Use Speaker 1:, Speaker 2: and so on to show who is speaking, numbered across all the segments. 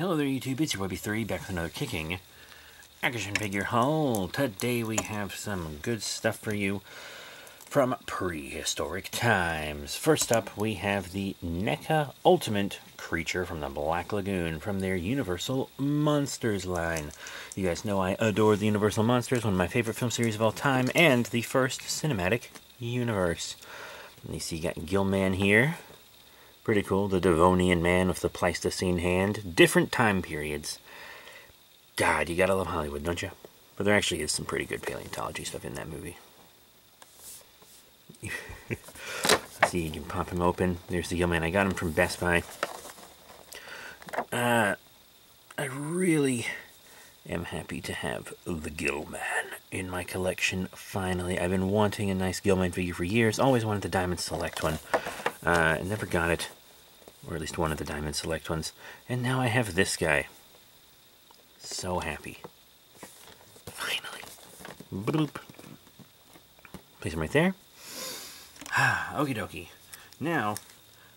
Speaker 1: Hello there YouTube, it's your Webby 3 back with another kicking action figure haul. Today we have some good stuff for you from prehistoric times. First up, we have the NECA Ultimate Creature from the Black Lagoon from their Universal Monsters line. You guys know I adore the Universal Monsters, one of my favorite film series of all time, and the first cinematic universe. You see you got Gillman here, Pretty cool. The Devonian man with the Pleistocene hand. Different time periods. God, you gotta love Hollywood, don't you? But there actually is some pretty good paleontology stuff in that movie. see, you can pop him open. There's the Gillman. I got him from Best Buy. Uh, I really am happy to have the Gillman in my collection finally. I've been wanting a nice Gillman figure for years. Always wanted the Diamond Select one. Uh, never got it, or at least one of the Diamond Select ones. And now I have this guy. So happy. Finally. Bloop. Place him right there. Ah, Okie dokie. Now,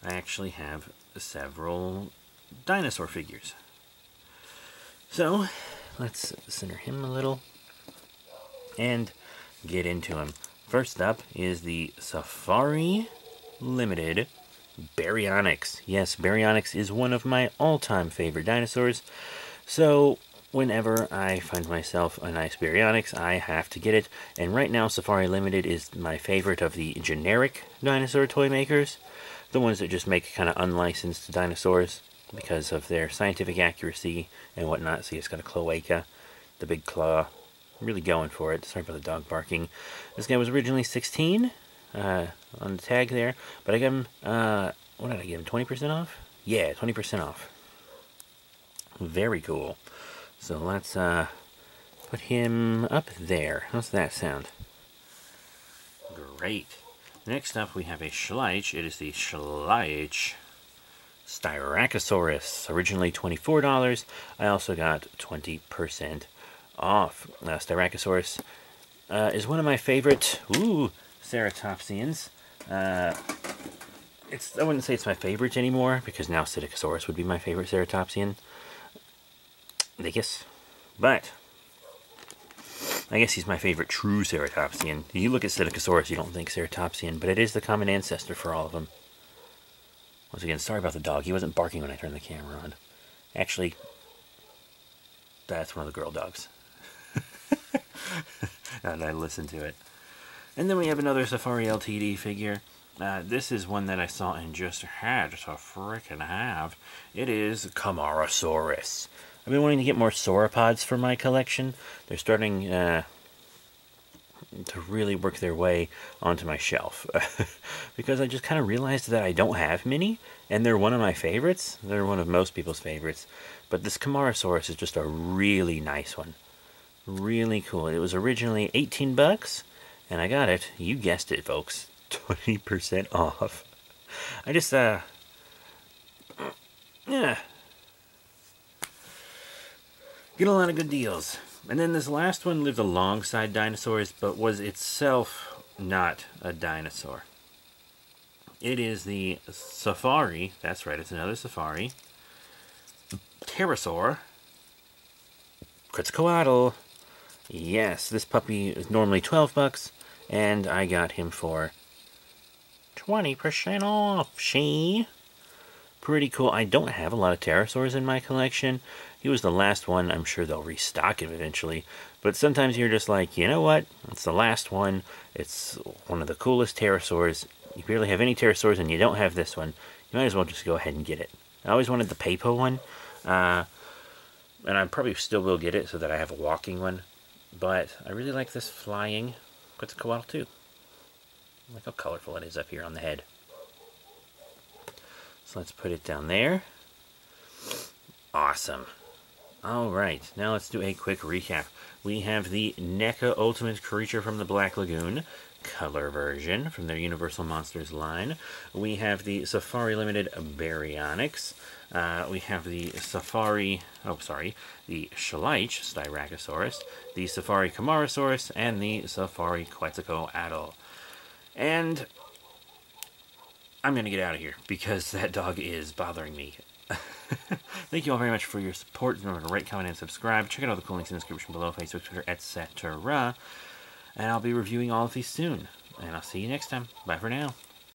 Speaker 1: I actually have several dinosaur figures. So, let's center him a little and get into him. First up is the Safari Limited Baryonyx. Yes, Baryonyx is one of my all-time favorite dinosaurs. So whenever I find myself a nice Baryonyx, I have to get it. And right now, Safari Limited is my favorite of the generic dinosaur toy makers. The ones that just make kind of unlicensed dinosaurs because of their scientific accuracy and whatnot. See, it's got a cloaca, the big claw, really going for it. Sorry about the dog barking. This guy was originally 16 uh, on the tag there. But I got him, uh, what did I give him, 20% off? Yeah, 20% off. Very cool. So let's uh, put him up there. How's that sound? Great. Next up we have a Schleich. It is the Schleich Styracosaurus. Originally $24. I also got 20% off. Uh, Styracosaurus uh, is one of my favorite... Ooh, ceratopsians. Uh, it's I wouldn't say it's my favorite anymore because now Psittacosaurus would be my favorite ceratopsian. I guess, but I guess he's my favorite true ceratopsian. You look at Psittacosaurus, you don't think ceratopsian, but it is the common ancestor for all of them. Once again, sorry about the dog. He wasn't barking when I turned the camera on. Actually, that's one of the girl dogs. that I listen to it. And then we have another Safari LTD figure. Uh, this is one that I saw and just had to frickin' have. It is Camarasaurus. I've been wanting to get more sauropods for my collection. They're starting uh, to really work their way onto my shelf. because I just kind of realized that I don't have many, and they're one of my favorites. They're one of most people's favorites. But this Camarasaurus is just a really nice one. Really cool. It was originally 18 bucks and I got it. You guessed it, folks. 20% off. I just, uh, yeah. Get a lot of good deals. And then this last one lived alongside dinosaurs, but was itself not a dinosaur. It is the Safari, that's right, it's another Safari, Pterosaur, Quetzalcoatl. Yes, this puppy is normally 12 bucks and I got him for 20% off. She pretty cool. I don't have a lot of pterosaurs in my collection. He was the last one. I'm sure they'll restock him eventually. But sometimes you're just like, you know what? It's the last one. It's one of the coolest pterosaurs. You barely have any pterosaurs and you don't have this one. You might as well just go ahead and get it. I always wanted the Papo one. Uh, and I probably still will get it so that I have a walking one. But I really like this flying Quetzalcoatl too. Look how colorful it is up here on the head. So let's put it down there. Awesome. Alright, now let's do a quick recap. We have the NECA Ultimate Creature from the Black Lagoon, color version from their Universal Monsters line. We have the Safari Limited Baryonyx. Uh, we have the Safari, oh sorry, the Schleich Styracosaurus, the Safari Camarasaurus, and the Safari Quetzalcoatl. And I'm going to get out of here because that dog is bothering me Thank you all very much for your support. Remember to rate, comment, and subscribe. Check out all the cool links in the description below Facebook, Twitter, etc. And I'll be reviewing all of these soon. And I'll see you next time. Bye for now.